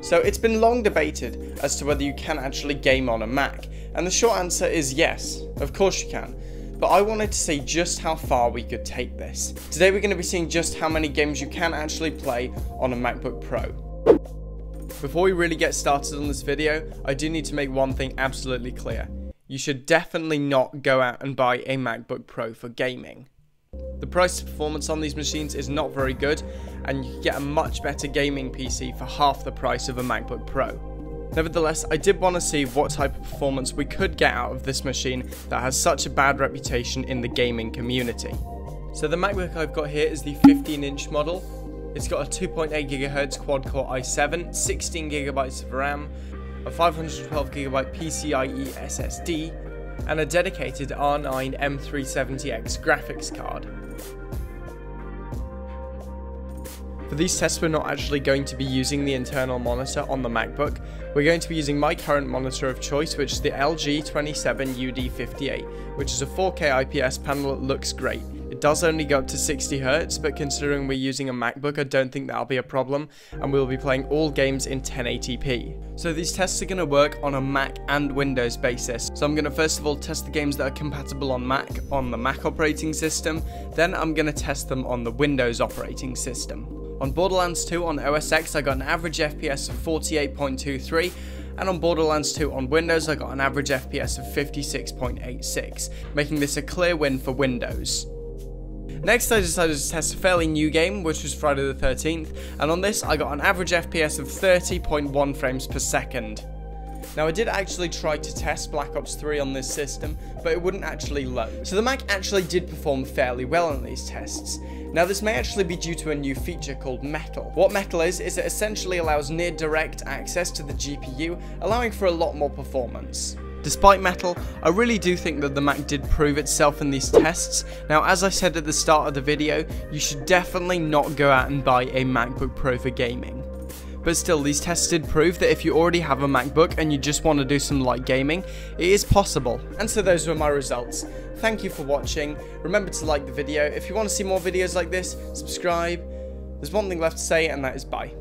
So it's been long debated as to whether you can actually game on a Mac, and the short answer is yes, of course you can. But I wanted to see just how far we could take this. Today we're going to be seeing just how many games you can actually play on a MacBook Pro. Before we really get started on this video, I do need to make one thing absolutely clear. You should definitely not go out and buy a MacBook Pro for gaming. The price to performance on these machines is not very good, and you get a much better gaming PC for half the price of a MacBook Pro. Nevertheless, I did want to see what type of performance we could get out of this machine that has such a bad reputation in the gaming community. So the MacBook I've got here is the 15 inch model. It's got a 2.8 GHz quad core i7, 16 GB of RAM, a 512 GB PCIe SSD, and a dedicated R9 M370X graphics card. For these tests we're not actually going to be using the internal monitor on the MacBook, we're going to be using my current monitor of choice which is the LG 27UD58, which is a 4K IPS panel that looks great. It does only go up to 60Hz, but considering we're using a MacBook, I don't think that'll be a problem, and we'll be playing all games in 1080p. So these tests are going to work on a Mac and Windows basis. So I'm going to first of all test the games that are compatible on Mac on the Mac operating system, then I'm going to test them on the Windows operating system. On Borderlands 2 on OS X, I got an average FPS of 48.23, and on Borderlands 2 on Windows, I got an average FPS of 56.86, making this a clear win for Windows. Next I decided to test a fairly new game, which was Friday the 13th, and on this I got an average FPS of 30.1 frames per second. Now I did actually try to test Black Ops 3 on this system, but it wouldn't actually load. So the Mac actually did perform fairly well in these tests. Now this may actually be due to a new feature called Metal. What Metal is, is it essentially allows near direct access to the GPU, allowing for a lot more performance. Despite Metal, I really do think that the Mac did prove itself in these tests. Now as I said at the start of the video, you should definitely not go out and buy a MacBook Pro for gaming. But still, these tests did prove that if you already have a MacBook and you just want to do some light gaming, it is possible. And so those were my results. Thank you for watching. Remember to like the video. If you want to see more videos like this, subscribe. There's one thing left to say and that is bye.